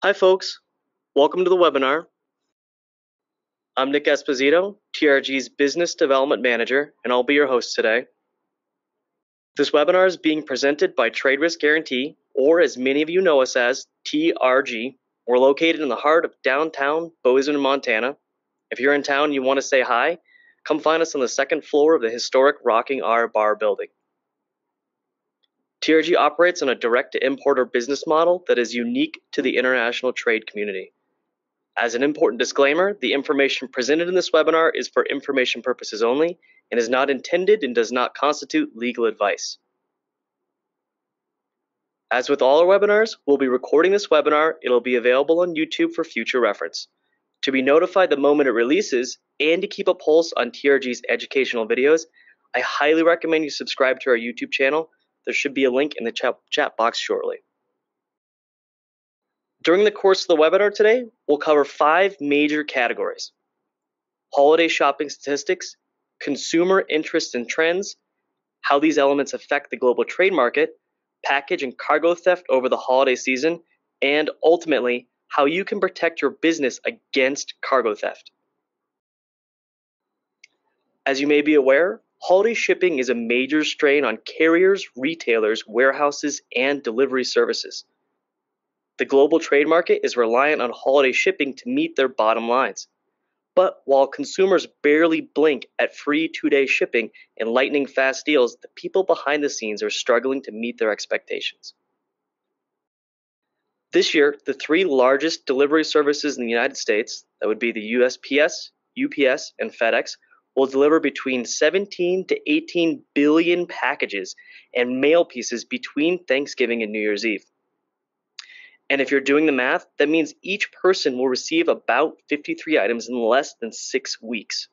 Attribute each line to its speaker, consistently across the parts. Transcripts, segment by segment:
Speaker 1: Hi, folks. Welcome to the webinar. I'm Nick Esposito, TRG's Business Development Manager, and I'll be your host today. This webinar is being presented by Trade Risk Guaranty, or as many of you know us as, TRG. We're located in the heart of downtown Bozeman, Montana. If you're in town and you want to say hi, come find us on the second floor of the historic Rocking R Bar building. TRG operates on a direct to importer business model that is unique to the international trade community. As an important disclaimer, the information presented in this webinar is for information purposes only and is not intended and does not constitute legal advice. As with all our webinars, we'll be recording this webinar. It'll be available on YouTube for future reference. To be notified the moment it releases and to keep a pulse on TRG's educational videos, I highly recommend you subscribe to our YouTube channel there should be a link in the chat, box shortly. During the course of the webinar today, we'll cover five major categories holiday shopping statistics, consumer interest and trends, how these elements affect the global trade market, package and cargo theft over the holiday season, and ultimately, how you can protect your business against cargo theft. As you may be aware, Holiday shipping is a major strain on carriers, retailers, warehouses, and delivery services. The global trade market is reliant on holiday shipping to meet their bottom lines. But while consumers barely blink at free two day shipping and lightning fast deals, the people behind the scenes are struggling to meet their expectations. This year, the three largest delivery services in the United States, that would be the USPS, UPS, and FedEx, will deliver between 17 to 18 billion packages and mail pieces between Thanksgiving and New Year's Eve. And if you're doing the math, that means each person will receive about 53 items in less than six weeks.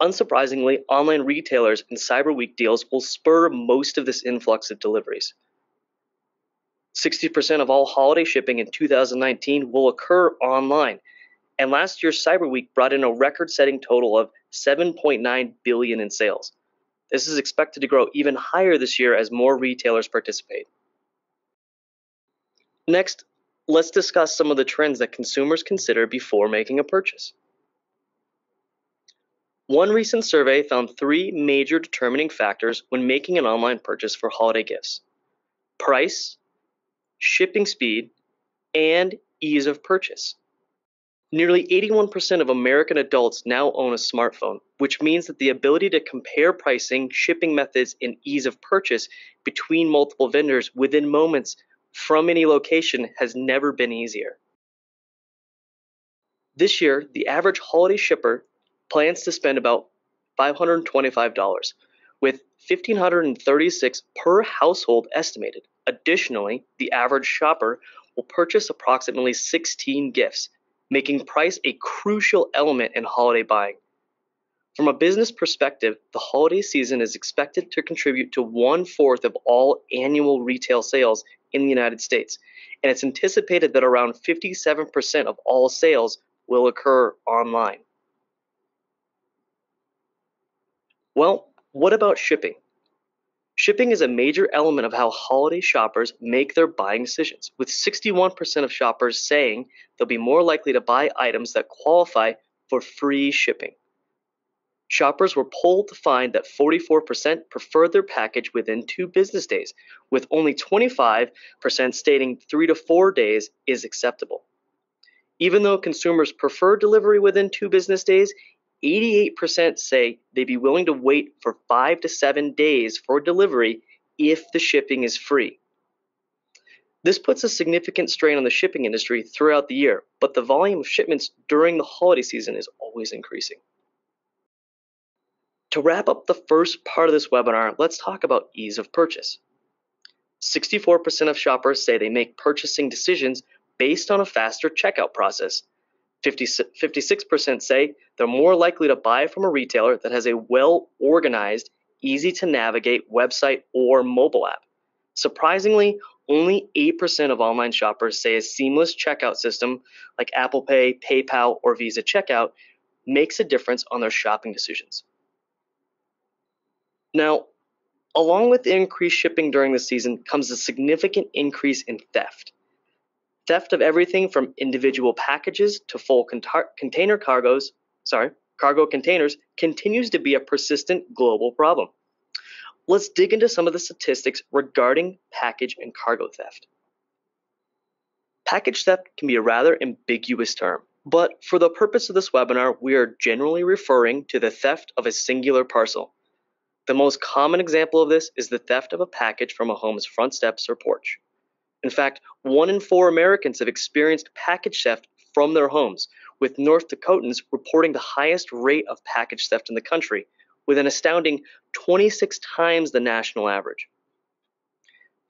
Speaker 1: Unsurprisingly, online retailers and Cyber Week deals will spur most of this influx of deliveries. 60% of all holiday shipping in 2019 will occur online, and last year's Cyber Week brought in a record-setting total of 7.9 billion in sales. This is expected to grow even higher this year as more retailers participate. Next, let's discuss some of the trends that consumers consider before making a purchase. One recent survey found three major determining factors when making an online purchase for holiday gifts price, shipping speed, and ease of purchase. Nearly 81% of American adults now own a smartphone, which means that the ability to compare pricing, shipping methods, and ease of purchase between multiple vendors within moments from any location has never been easier. This year, the average holiday shipper plans to spend about $525, with 1,536 per household estimated. Additionally, the average shopper will purchase approximately 16 gifts making price a crucial element in holiday buying. From a business perspective, the holiday season is expected to contribute to one fourth of all annual retail sales in the United States, and it's anticipated that around 57% of all sales will occur online. Well, what about shipping? Shipping is a major element of how holiday shoppers make their buying decisions, with 61% of shoppers saying they'll be more likely to buy items that qualify for free shipping. Shoppers were polled to find that 44% preferred their package within two business days, with only 25% stating three to four days is acceptable. Even though consumers prefer delivery within two business days, 88% say they'd be willing to wait for five to seven days for delivery if the shipping is free. This puts a significant strain on the shipping industry throughout the year, but the volume of shipments during the holiday season is always increasing. To wrap up the first part of this webinar, let's talk about ease of purchase. 64% of shoppers say they make purchasing decisions based on a faster checkout process, 50, 56% say they're more likely to buy from a retailer that has a well organized, easy to navigate website or mobile app. Surprisingly, only 8% of online shoppers say a seamless checkout system like Apple Pay, PayPal, or Visa Checkout makes a difference on their shopping decisions. Now, along with increased shipping during the season comes a significant increase in theft. Theft of everything from individual packages to full container cargoes, sorry, cargo containers continues to be a persistent global problem. Let's dig into some of the statistics regarding package and cargo theft. Package theft can be a rather ambiguous term, but for the purpose of this webinar, we are generally referring to the theft of a singular parcel. The most common example of this is the theft of a package from a home's front steps or porch. In fact, one in four Americans have experienced package theft from their homes, with North Dakotans reporting the highest rate of package theft in the country, with an astounding 26 times the national average.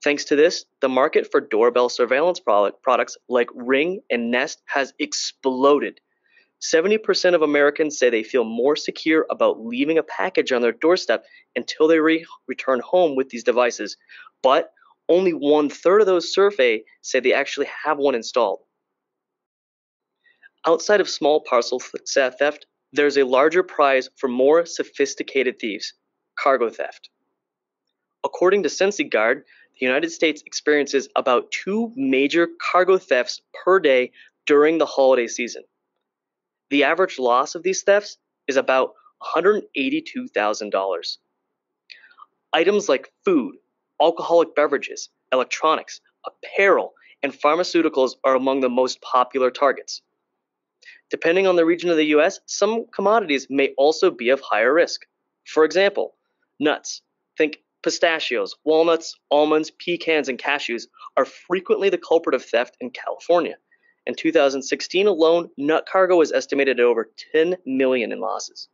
Speaker 1: Thanks to this, the market for doorbell surveillance products like Ring and Nest has exploded. 70% of Americans say they feel more secure about leaving a package on their doorstep until they re- return home with these devices. But only one third of those surveyed say they actually have one installed. Outside of small parcel theft, there's a larger prize for more sophisticated thieves cargo theft. According to SensiGuard, the United States experiences about two major cargo thefts per day during the holiday season. The average loss of these thefts is about $182,000. Items like food, alcoholic beverages, electronics, apparel, and pharmaceuticals are among the most popular targets. Depending on the region of the US, some commodities may also be of higher risk. For example, nuts. Think pistachios, walnuts, almonds, pecans, and cashews are frequently the culprit of theft in California. In 2016 alone, nut cargo was estimated at over 10 million in losses.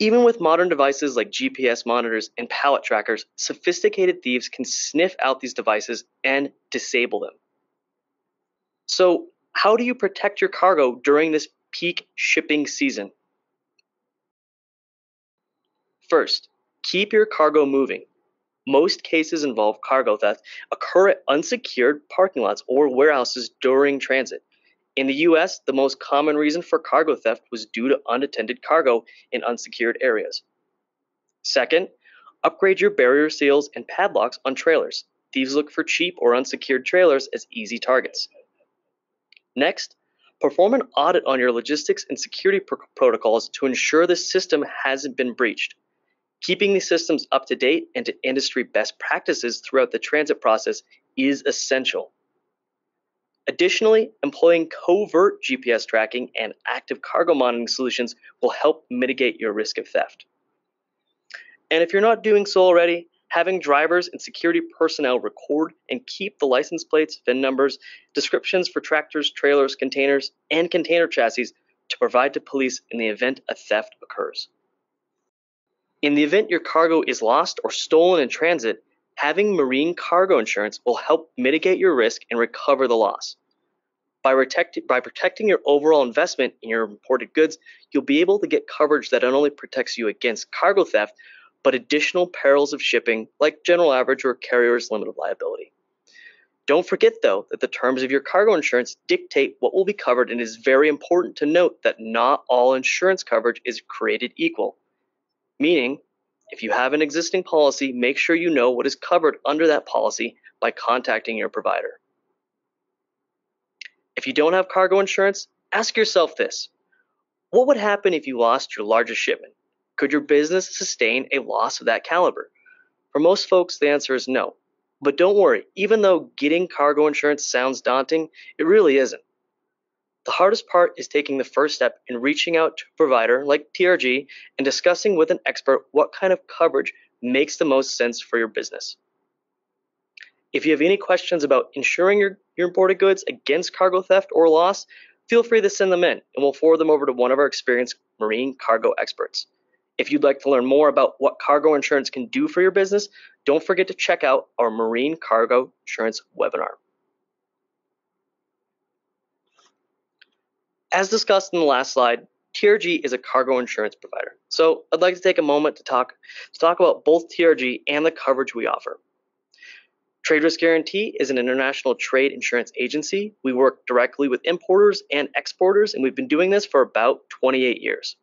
Speaker 1: Even with modern devices like GPS monitors and pallet trackers, sophisticated thieves can sniff out these devices and disable them. So, how do you protect your cargo during this peak shipping season? First, keep your cargo moving. Most cases involve cargo theft occur at unsecured parking lots or warehouses during transit. In the US, the most common reason for cargo theft was due to unattended cargo in unsecured areas. Second, upgrade your barrier seals and padlocks on trailers. Thieves look for cheap or unsecured trailers as easy targets. Next, perform an audit on your logistics and security pr- protocols to ensure the system hasn't been breached. Keeping these systems up to date and to industry best practices throughout the transit process is essential. Additionally, employing covert GPS tracking and active cargo monitoring solutions will help mitigate your risk of theft. And if you're not doing so already, having drivers and security personnel record and keep the license plates, VIN numbers, descriptions for tractors, trailers, containers, and container chassis to provide to police in the event a theft occurs. In the event your cargo is lost or stolen in transit, having marine cargo insurance will help mitigate your risk and recover the loss. By, protect, by protecting your overall investment in your imported goods, you'll be able to get coverage that not only protects you against cargo theft, but additional perils of shipping like general average or carrier's limit of liability. Don't forget, though, that the terms of your cargo insurance dictate what will be covered, and it is very important to note that not all insurance coverage is created equal. Meaning, if you have an existing policy, make sure you know what is covered under that policy by contacting your provider. If you don't have cargo insurance, ask yourself this What would happen if you lost your largest shipment? Could your business sustain a loss of that caliber? For most folks, the answer is no. But don't worry, even though getting cargo insurance sounds daunting, it really isn't. The hardest part is taking the first step in reaching out to a provider like TRG and discussing with an expert what kind of coverage makes the most sense for your business. If you have any questions about insuring your, your imported goods against cargo theft or loss, feel free to send them in and we'll forward them over to one of our experienced marine cargo experts. If you'd like to learn more about what cargo insurance can do for your business, don't forget to check out our Marine Cargo Insurance webinar. As discussed in the last slide, TRG is a cargo insurance provider. So I'd like to take a moment to talk to talk about both TRG and the coverage we offer. Trade Risk Guaranty is an international trade insurance agency. We work directly with importers and exporters, and we've been doing this for about 28 years.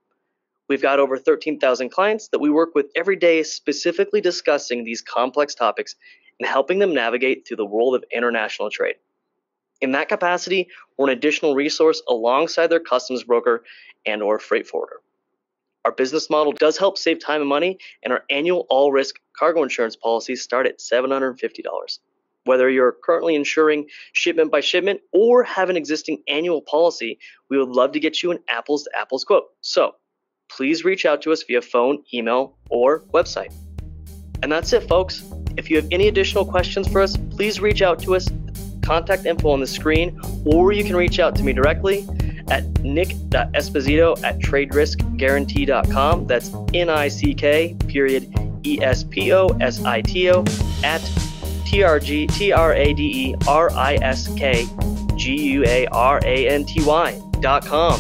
Speaker 1: We've got over 13,000 clients that we work with every day, specifically discussing these complex topics and helping them navigate through the world of international trade. In that capacity, we're an additional resource alongside their customs broker and or freight forwarder. Our business model does help save time and money, and our annual all risk cargo insurance policies start at $750. Whether you're currently insuring shipment by shipment or have an existing annual policy, we would love to get you an apples to apples quote. So please reach out to us via phone, email, or website. And that's it, folks. If you have any additional questions for us, please reach out to us. Contact info on the screen, or you can reach out to me directly at nick.esposito at traderiskguaranty.com. That's N I C K period E S P O S I T O at T R G T R A D E R I S K G U A R A N T Y dot com.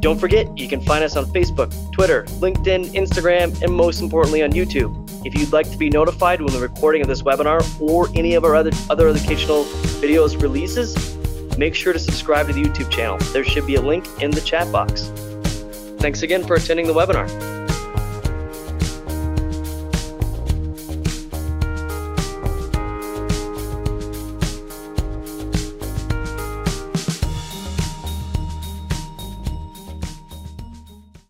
Speaker 1: Don't forget, you can find us on Facebook, Twitter, LinkedIn, Instagram, and most importantly on YouTube. If you'd like to be notified when the recording of this webinar or any of our other, other educational videos releases, make sure to subscribe to the YouTube channel. There should be a link in the chat box. Thanks again for attending the webinar.